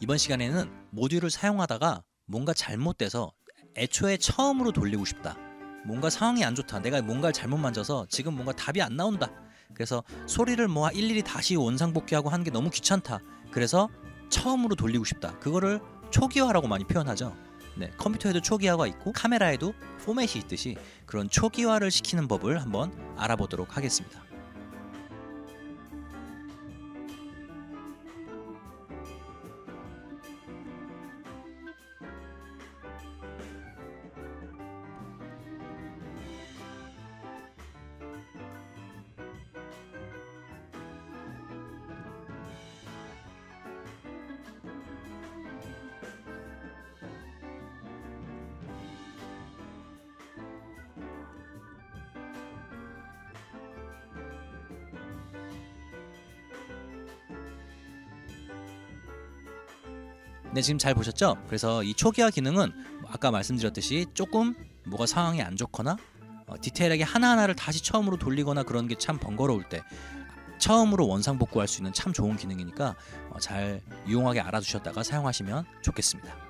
이번 시간에는 모듈을 사용하다가 뭔가 잘못돼서 애초에 처음으로 돌리고 싶다. 뭔가 상황이 안 좋다. 내가 뭔가를 잘못 만져서 지금 뭔가 답이 안 나온다. 그래서 소리를 뭐 일일이 다시 원상복귀하고 하는 게 너무 귀찮다. 그래서 처음으로 돌리고 싶다. 그거를 초기화라고 많이 표현하죠. 네, 컴퓨터에도 초기화가 있고 카메라에도 포맷이 있듯이 그런 초기화를 시키는 법을 한번 알아보도록 하겠습니다. 네, 지금 잘 보셨죠? 그래서 이 초기화 기능은 아까 말씀드렸듯이 조금 뭐가 상황이 안 좋거나 어, 디테일하게 하나하나를 다시 처음으로 돌리거나 그런 게 참 번거로울 때 처음으로 원상 복구할 수 있는 참 좋은 기능이니까 어, 잘 유용하게 알아두셨다가 사용하시면 좋겠습니다.